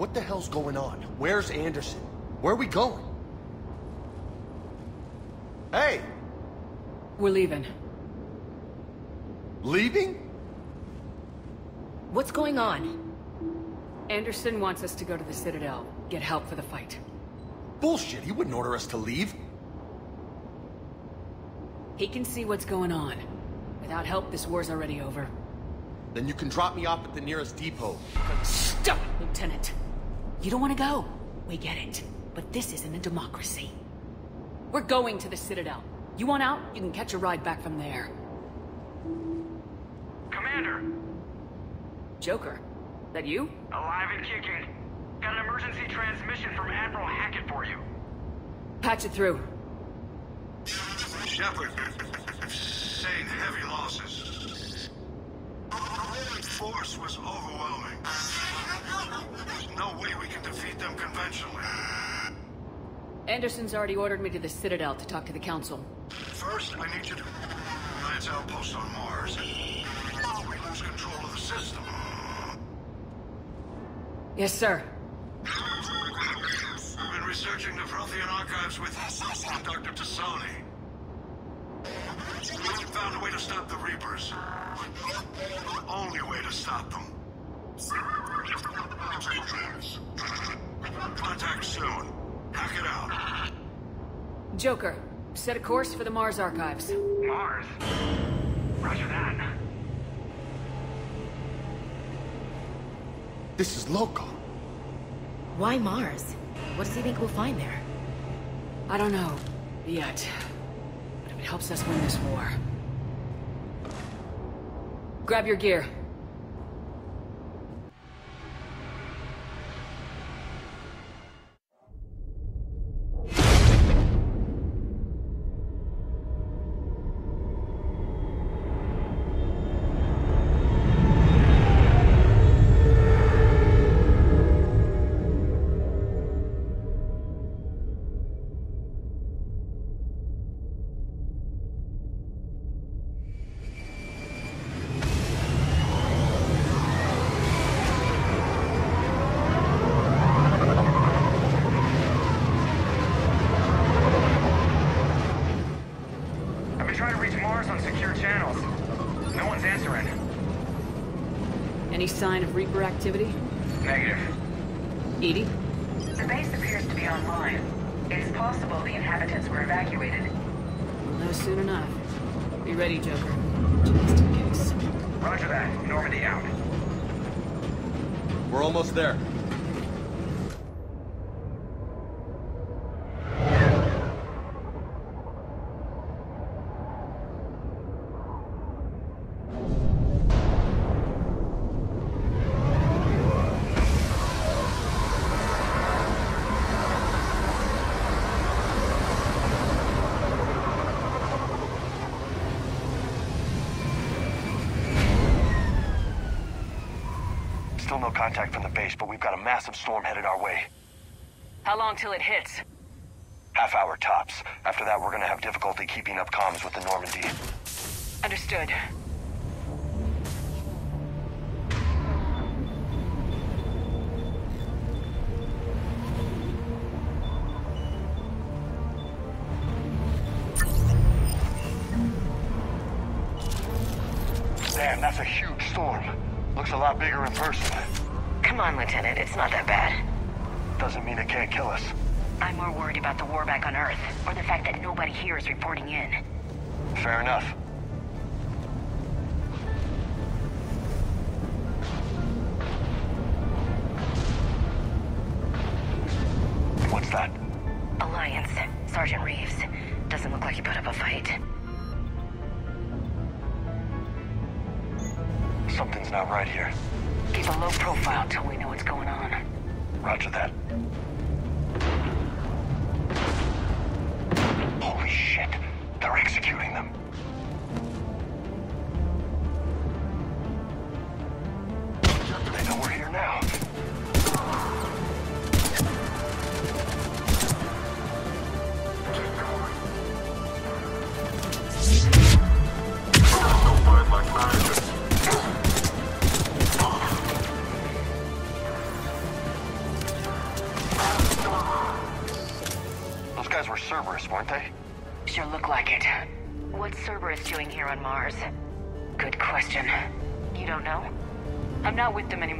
What the hell's going on? Where's Anderson? Where are we going? Hey! We're leaving. Leaving? What's going on? Anderson wants us to go to the Citadel, get help for the fight. Bullshit, he wouldn't order us to leave. He can see what's going on. Without help, this war's already over. Then you can drop me off at the nearest depot. Stop it, Lieutenant! You don't want to go. We get it. But this isn't a democracy. We're going to the Citadel. You want out, you can catch a ride back from there. Commander! Joker, that you? Alive and kicking. Got an emergency transmission from Admiral Hackett for you. Patch it through. Shepard, sustained heavy losses. The force was overwhelming. There's no way Anderson's already ordered me to the Citadel to talk to the Council. First, I need you to Alliance outpost on Mars. We lose control of the system. Yes, sir. We've been researching the Prothean archives with Dr. T'Soni. We found a way to stop the Reapers. The only way to stop them. Contact soon. Hackett out. Joker, set a course for the Mars Archives. Mars? Roger that. This is loco. Why Mars? What does he think we'll find there? I don't know. Yet. But if it helps us win this war... Grab your gear. Sign of Reaper activity? Still no contact from the base, but we've got a massive storm headed our way. How long till it hits? Half hour tops. After that, we're gonna have difficulty keeping up comms with the Normandy. Understood. Reporting in. Fair enough. They're executing them.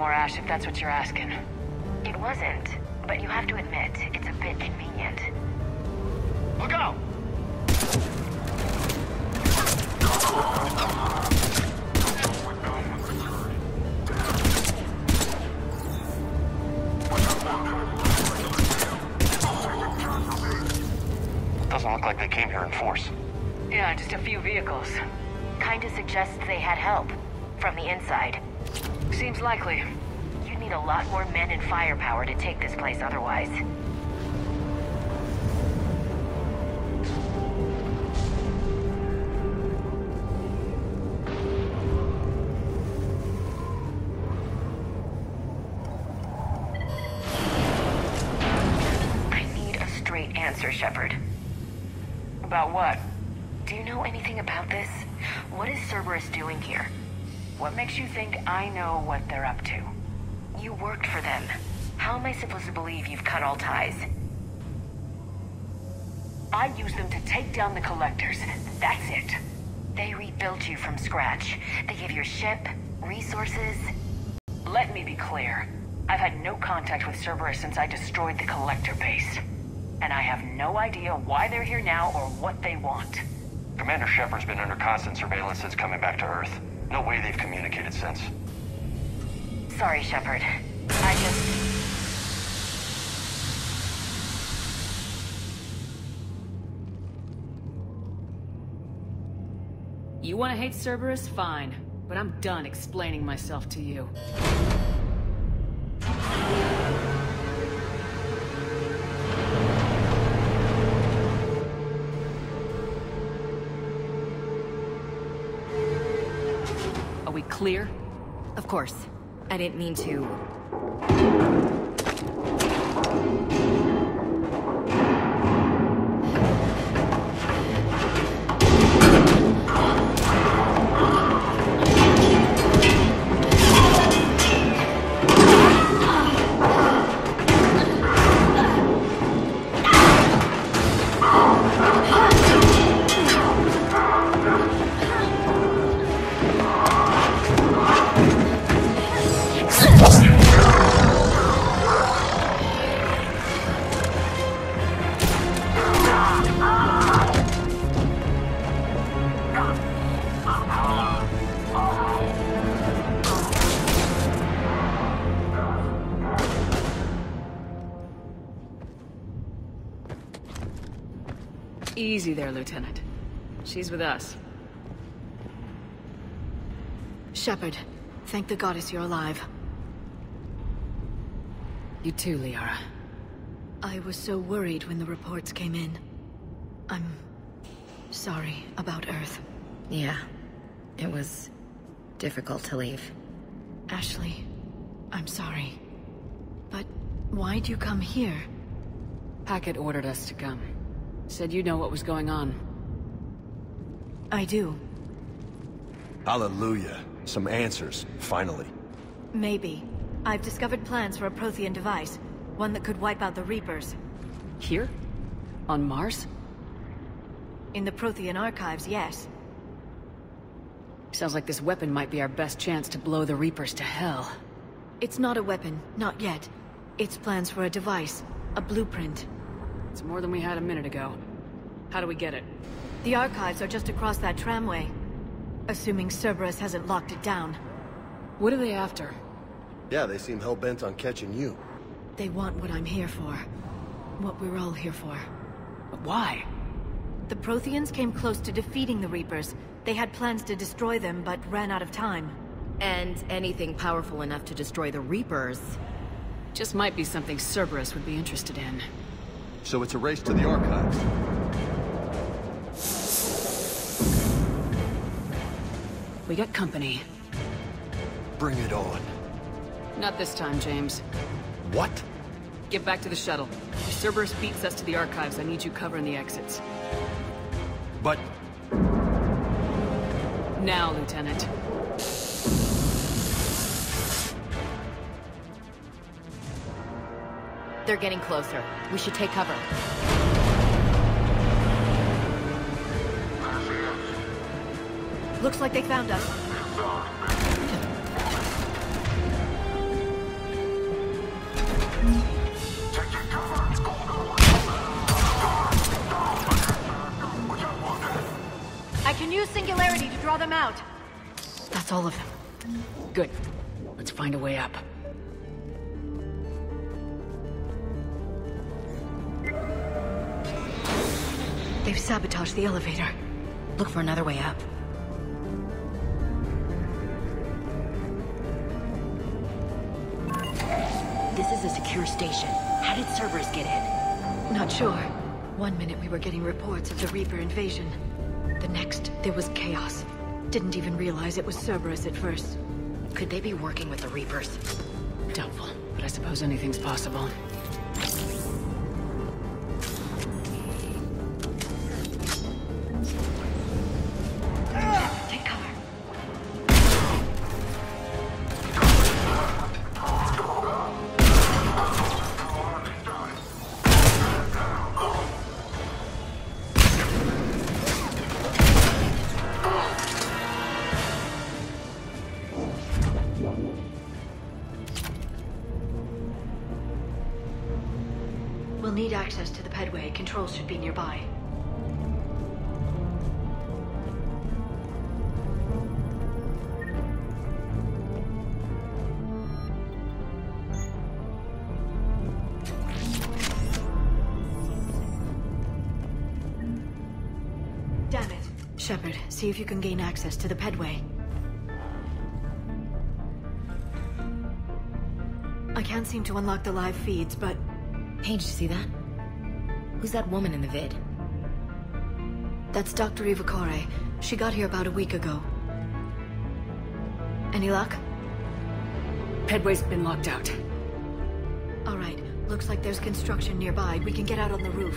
Not with them anymore, Ash, if that's what you're asking. It wasn't, but you have to admit, it's a bit convenient. Look out! Doesn't look like they came here in force. Yeah, just a few vehicles. Kinda suggests they had help. From the inside. Seems likely. Lot more men and firepower to take this place otherwise. I need a straight answer, Shepard. About what? Do you know anything about this? What is Cerberus doing here? What makes you think I know what they're up to? You worked for them. How am I supposed to believe you've cut all ties? I used them to take down the collectors. That's it. They rebuilt you from scratch. They gave your ship, resources. Let me be clear. I've had no contact with Cerberus since I destroyed the collector base. And I have no idea why they're here now or what they want. Commander Shepard's been under constant surveillance since coming back to Earth. No way they've communicated since. Sorry, Shepard. I just... You want to hate Cerberus? Fine. But I'm done explaining myself to you. Are we clear? Of course. I didn't mean to... Easy there, Lieutenant. She's with us. Shepard, thank the goddess you're alive. You too, Liara. I was so worried when the reports came in. I'm... sorry about Earth. Yeah. It was difficult to leave. Ashley, I'm sorry. But why'd you come here? Hackett ordered us to come. Said you know what was going on. I do. Hallelujah. Some answers, finally. Maybe. I've discovered plans for a Prothean device. One that could wipe out the Reapers. Here? On Mars? In the Prothean archives, yes. Sounds like this weapon might be our best chance to blow the Reapers to hell. It's not a weapon, not yet. It's plans for a device. A blueprint. It's more than we had a minute ago. How do we get it? The archives are just across that tramway. Assuming Cerberus hasn't locked it down. What are they after? Yeah, they seem hell-bent on catching you. They want what I'm here for. What we're all here for. But why? The Protheans came close to defeating the Reapers. They had plans to destroy them, but ran out of time. And anything powerful enough to destroy the Reapers. Just might be something Cerberus would be interested in. So it's a race to the archives. We got company. Bring it on. Not this time, James. What? Get back to the shuttle. If Cerberus beats us to the archives, I need you covering the exits. But Now, Lieutenant. They're getting closer. We should take cover. Looks like they found us. I can use Singularity to draw them out. That's all of them. Good. Let's find a way up. They've sabotaged the elevator. Look for another way up. This is a secure station. How did Cerberus get in? Not sure. One minute we were getting reports of the Reaper invasion. The next, there was chaos. Didn't even realize it was Cerberus at first. Could they be working with the Reapers? Doubtful, but I suppose anything's possible. Shepard, see if you can gain access to the pedway. I can't seem to unlock the live feeds, but you see that? Who's that woman in the vid? that's Dr. Eva Core. She got here about a week ago. Any luck? Pedway's been locked out. All right. Looks like there's construction nearby. We can get out on the roof.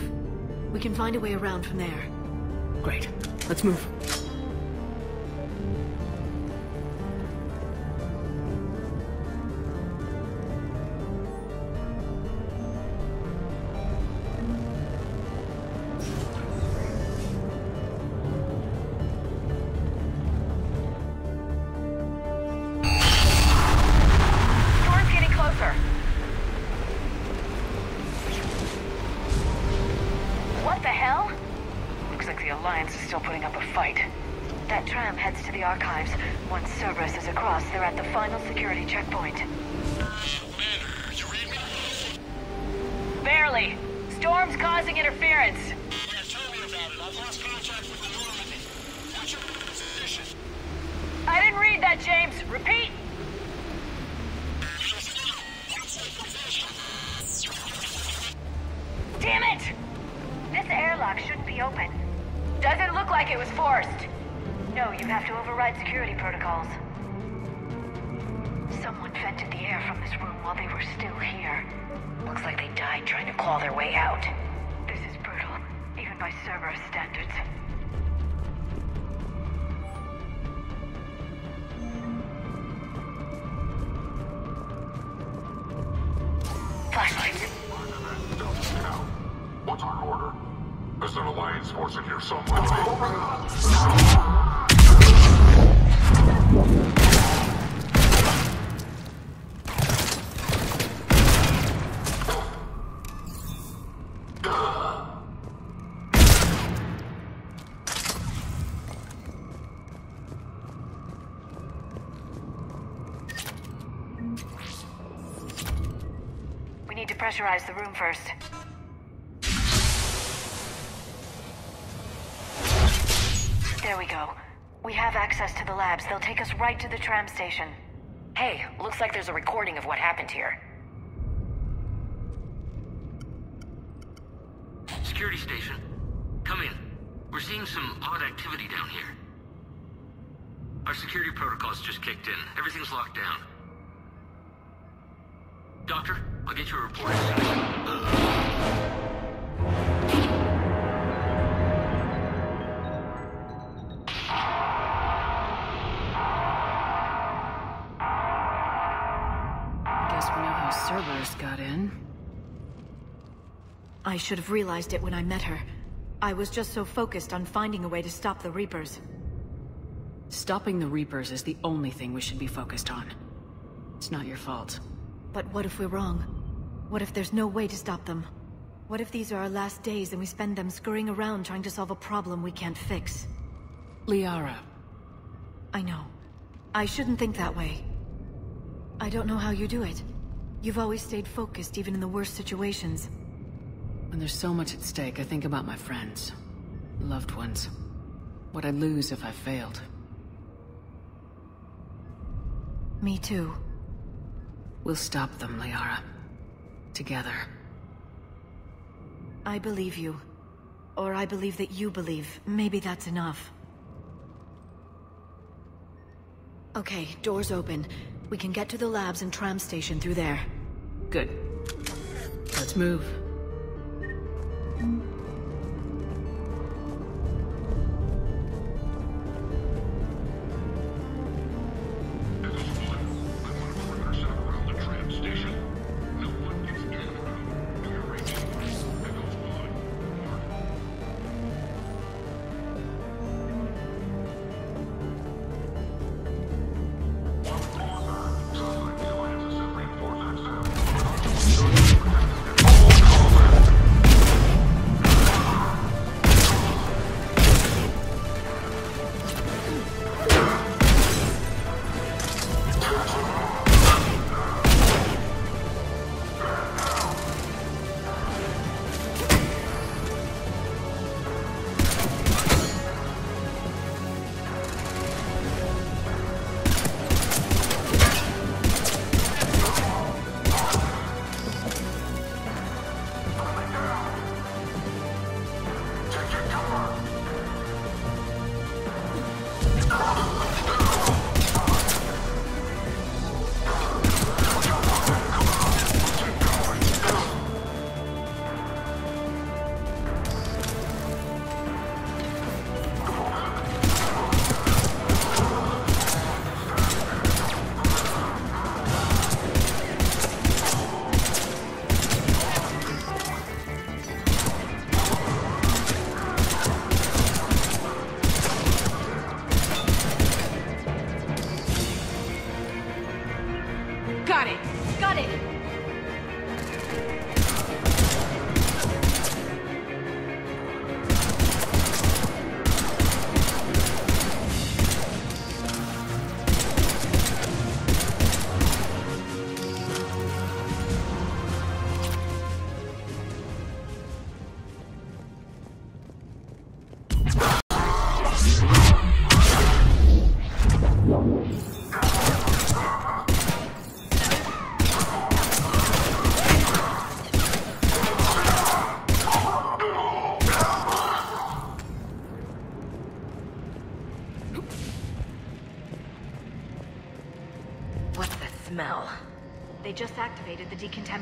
We can find a way around from there. Great. Let's move. Barely. Storm's causing interference. Yeah, tell me about it. I've lost contact with the Normandy. What's your position? I didn't read that, James. Repeat. Damn it! This airlock shouldn't be open. Doesn't look like it was forced. No, you have to override security protocols. Someone vented the air from this room while they were still here. Looks like they died trying to claw their way out. This is brutal, even by Cerberus standards. Flashlights. What's our order? There's an Alliance force in here somewhere. Need to pressurize the room first. There we go. We have access to the labs. They'll take us right to the tram station. Hey, looks like there's a recording of what happened here. Security station. Come in. We're seeing some odd activity down here. Our security protocols just kicked in. Everything's locked down. Doctor, I'll get you a report as soon as... Guess we know how Cerberus got in. I should have realized it when I met her. I was just so focused on finding a way to stop the Reapers. Stopping the Reapers is the only thing we should be focused on. It's not your fault. But what if we're wrong? What if there's no way to stop them? What if these are our last days and we spend them scurrying around trying to solve a problem we can't fix? Liara. I know. I shouldn't think that way. I don't know how you do it. You've always stayed focused even in the worst situations. When there's so much at stake, I think about my friends. Loved ones. What I'd lose if I failed. Me too. We'll stop them, Liara. Together. I believe you. Or I believe that you believe. Maybe that's enough. Okay, doors open. We can get to the labs and tram station through there. Good. Let's move.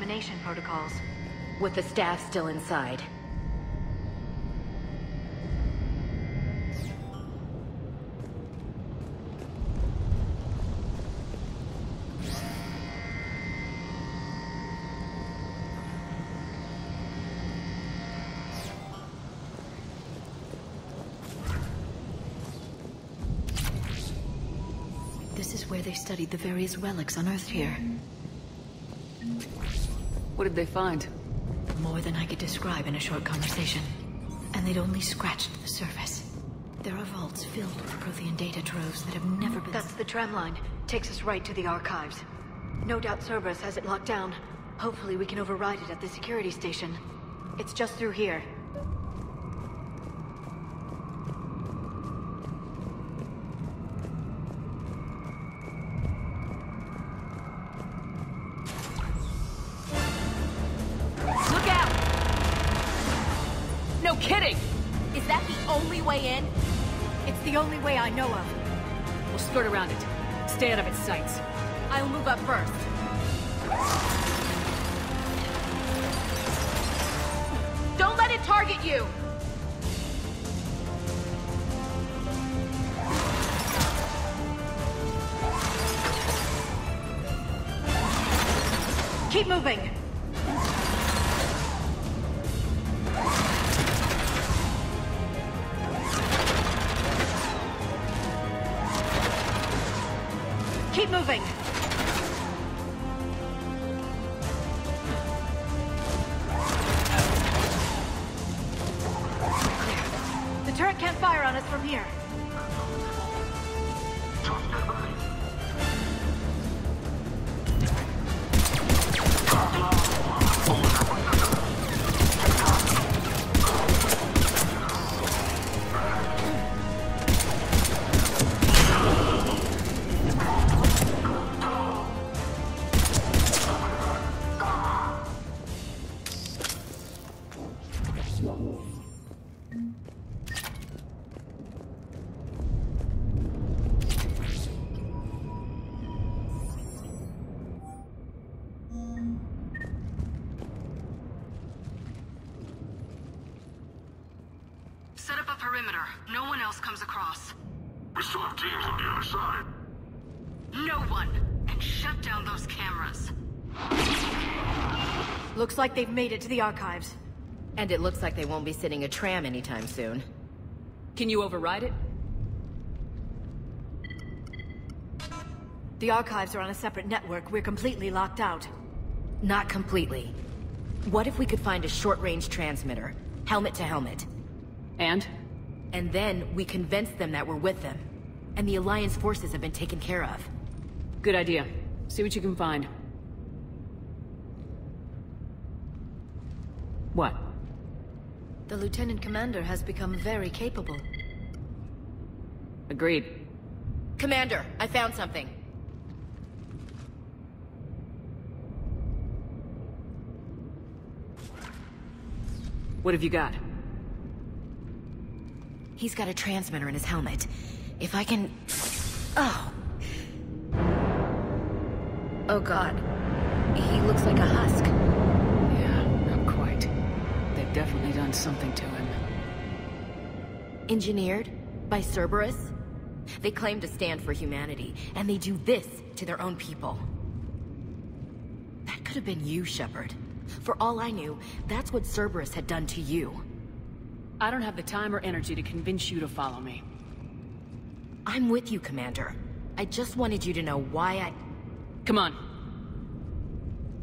The decontamination protocols. With the staff still inside. This is where they studied the various relics unearthed here. What did they find? More than I could describe in a short conversation. And they'd only scratched the surface. There are vaults filled with Prothean data troves that have never been- That's the tram line. Takes us right to the archives. No doubt Cerberus has it locked down. Hopefully we can override it at the security station. It's just through here. Move up first. Don't let it target you! Keep moving! Keep moving. Here. Like they've made it to the archives. And it looks like they won't be sitting a tram anytime soon. Can you override it? The archives are on a separate network. We're completely locked out. Not completely. What if we could find a short-range transmitter? Helmet to helmet. And? And then we convince them that we're with them. And the Alliance forces have been taken care of. Good idea. See what you can find. What? The Lieutenant Commander has become very capable. Agreed. Commander, I found something. What have you got? He's got a transmitter in his helmet. If I can... Oh. Oh god. He looks like a husk. Done something to him. Engineered? By Cerberus? They claim to stand for humanity, and they do this to their own people. That could have been you, Shepard. For all I knew, that's what Cerberus had done to you. I don't have the time or energy to convince you to follow me. I'm with you, Commander. I just wanted you to know why I... Come on.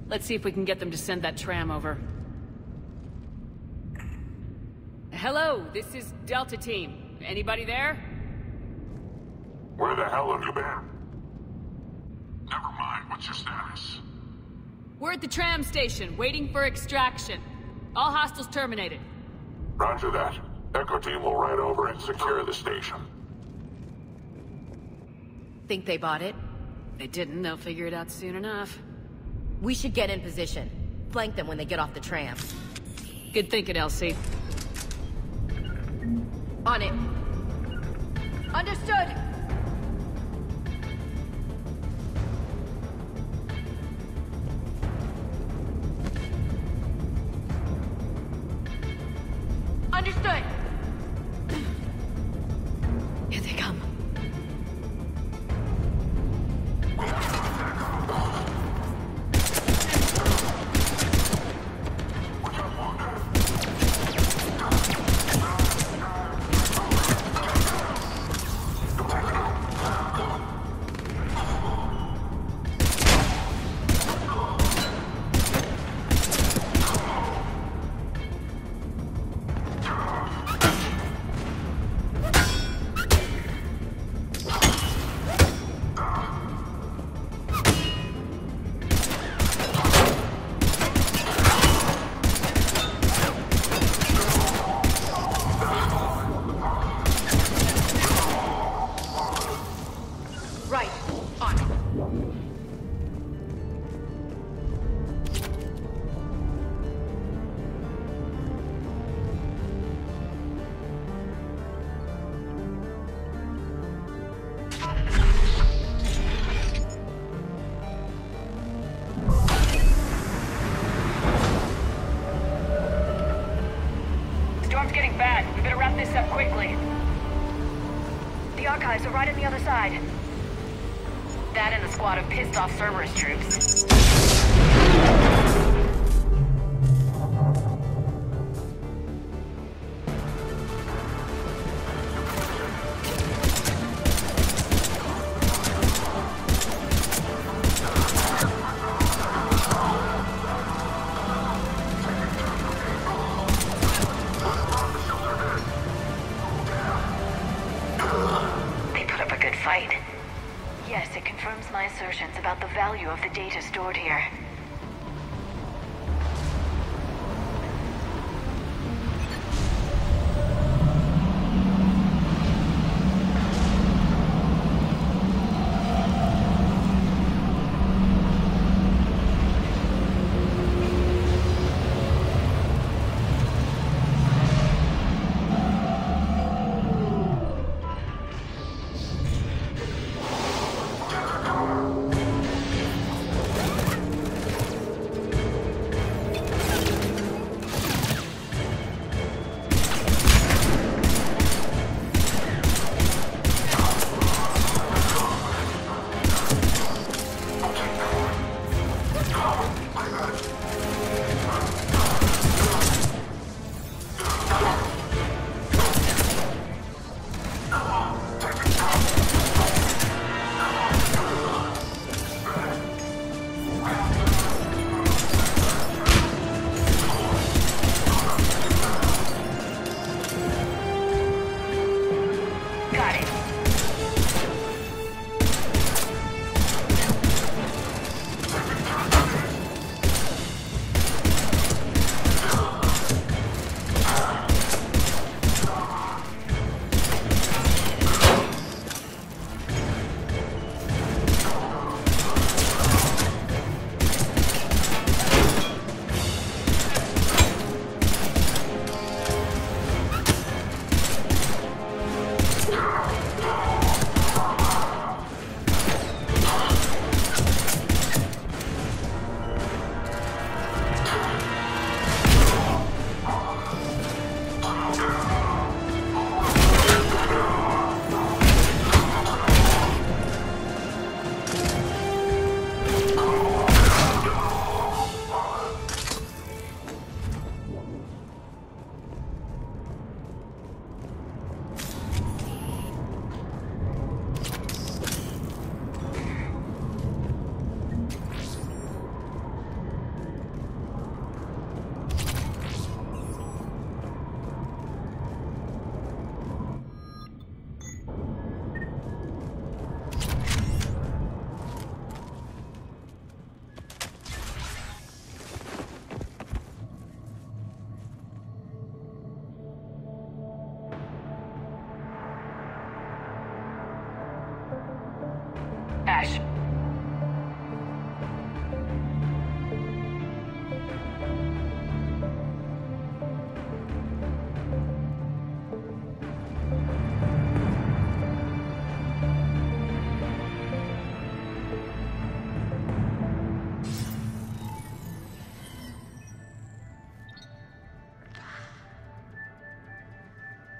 Let's see if we can get them to send that tram over. Hello, this is Delta Team. Anybody there? Where the hell have you been? Never mind. What's your status? We're at the tram station, waiting for extraction. All hostiles terminated. Roger that. Echo team will ride over and secure the station. Think they bought it? They didn't, they'll figure it out soon enough. We should get in position. Flank them when they get off the tram. Good thinking, Elsie. On it. Understood! Understood!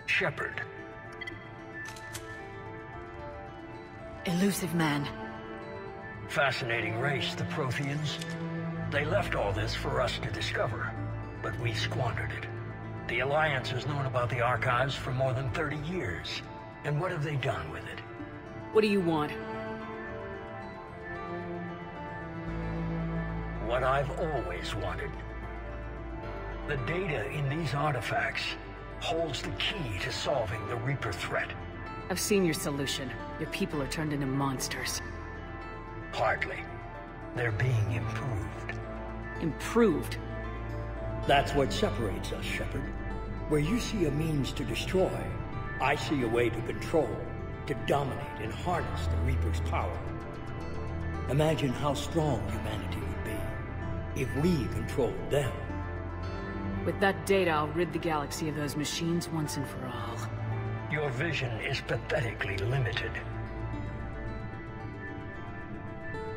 Shepard. Illusive Man. Fascinating race, the Protheans. They left all this for us to discover, but we squandered it. The Alliance has known about the archives for more than 30 years. And what have they done with it? What do you want? What I've always wanted. The data in these artifacts holds the key to solving the Reaper threat. I've seen your solution. Your people are turned into monsters. Hardly. They're being improved. Improved? That's what separates us, Shepard. Where you see a means to destroy, I see a way to control, to dominate and harness the Reaper's power. Imagine how strong humanity would be if we controlled them. With that data, I'll rid the galaxy of those machines once and for all. Your vision is pathetically limited.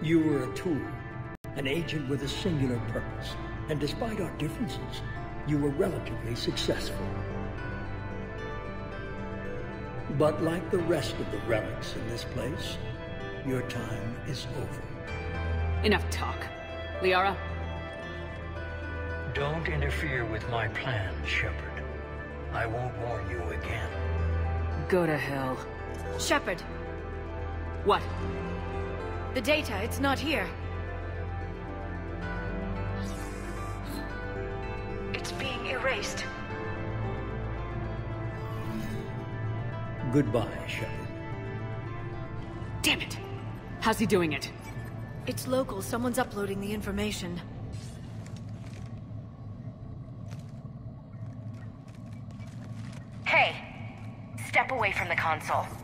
You were a tool, an agent with a singular purpose, and despite our differences, you were relatively successful. But like the rest of the relics in this place, your time is over. Enough talk. Liara? Don't interfere with my plans, Shepard. I won't warn you again. Go to hell. Shepard. What? The data, it's not here. It's being erased. Goodbye, Shepard. Damn it! How's he doing it? It's local. Someone's uploading the information. cancel.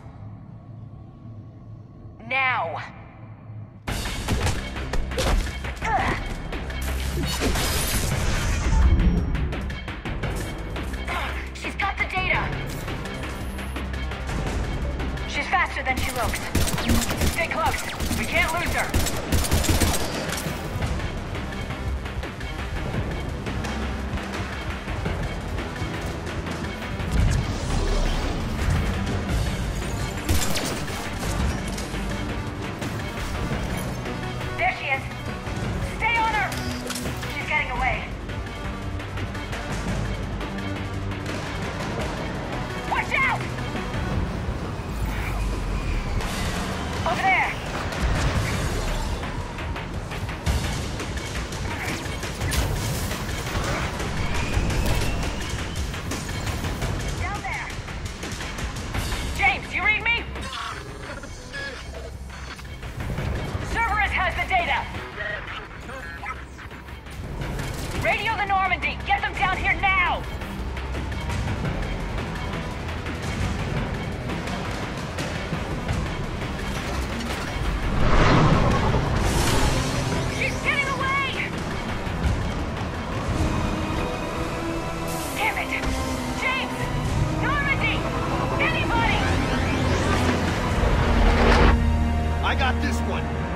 I got this one.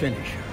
finish.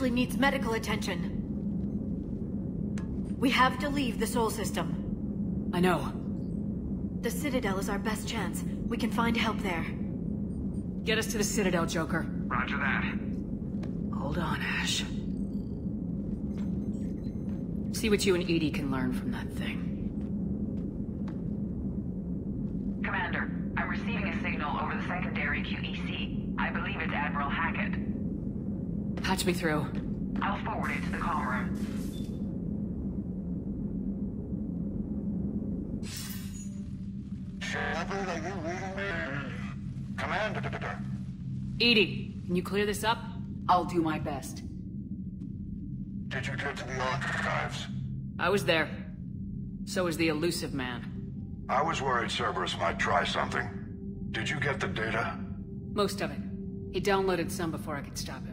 Ashley needs medical attention. We have to leave the Sol System. I know. The Citadel is our best chance. We can find help there. Get us to the Citadel, Joker. Roger that. Hold on, Ash. See what you and EDI can learn from that thing. patch me through. I'll forward it to the comm room. Shepard, are you reading me? Commander. EDI, can you clear this up? I'll do my best. Did you get to the archives? I was there. So was the Illusive Man. I was worried Cerberus might try something. Did you get the data? Most of it. He downloaded some before I could stop it.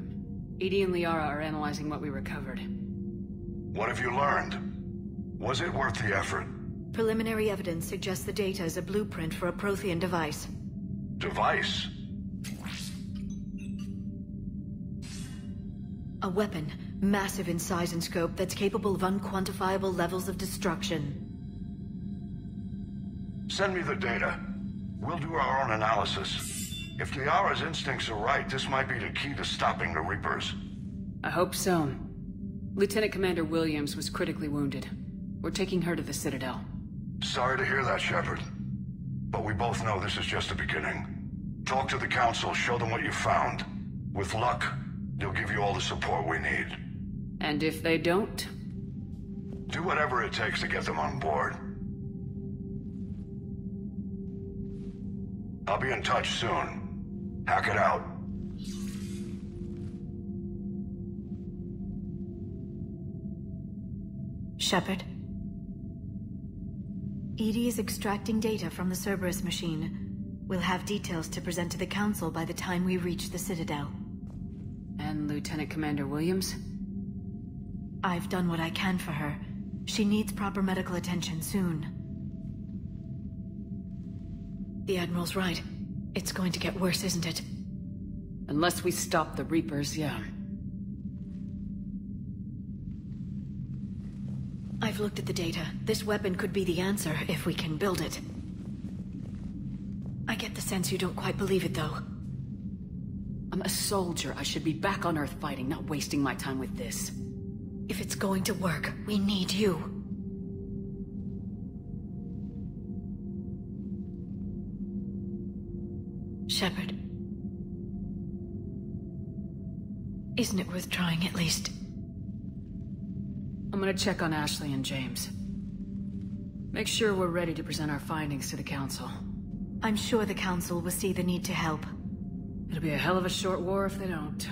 EDI and Liara are analyzing what we recovered. What have you learned? Was it worth the effort? Preliminary evidence suggests the data is a blueprint for a Prothean device. Device? A weapon, massive in size and scope, that's capable of unquantifiable levels of destruction. Send me the data. We'll do our own analysis. If Liara's instincts are right, this might be the key to stopping the Reapers. I hope so. Lieutenant Commander Williams was critically wounded. We're taking her to the Citadel. Sorry to hear that, Shepard. But we both know this is just the beginning. Talk to the Council, show them what you found. With luck, they'll give you all the support we need. And if they don't? Do whatever it takes to get them on board. I'll be in touch soon. Hackett out. Shepard. EDI is extracting data from the Cerberus machine. We'll have details to present to the Council by the time we reach the Citadel. And Lieutenant Commander Williams? I've done what I can for her. She needs proper medical attention soon. The Admiral's right. It's going to get worse, isn't it? Unless we stop the Reapers, yeah. I've looked at the data. This weapon could be the answer, if we can build it. I get the sense you don't quite believe it, though. I'm a soldier. I should be back on Earth fighting, not wasting my time with this. If it's going to work, we need you. Shepard. Isn't it worth trying at least? I'm gonna check on Ashley and James. Make sure we're ready to present our findings to the Council. I'm sure the Council will see the need to help. It'll be a hell of a short war if they don't.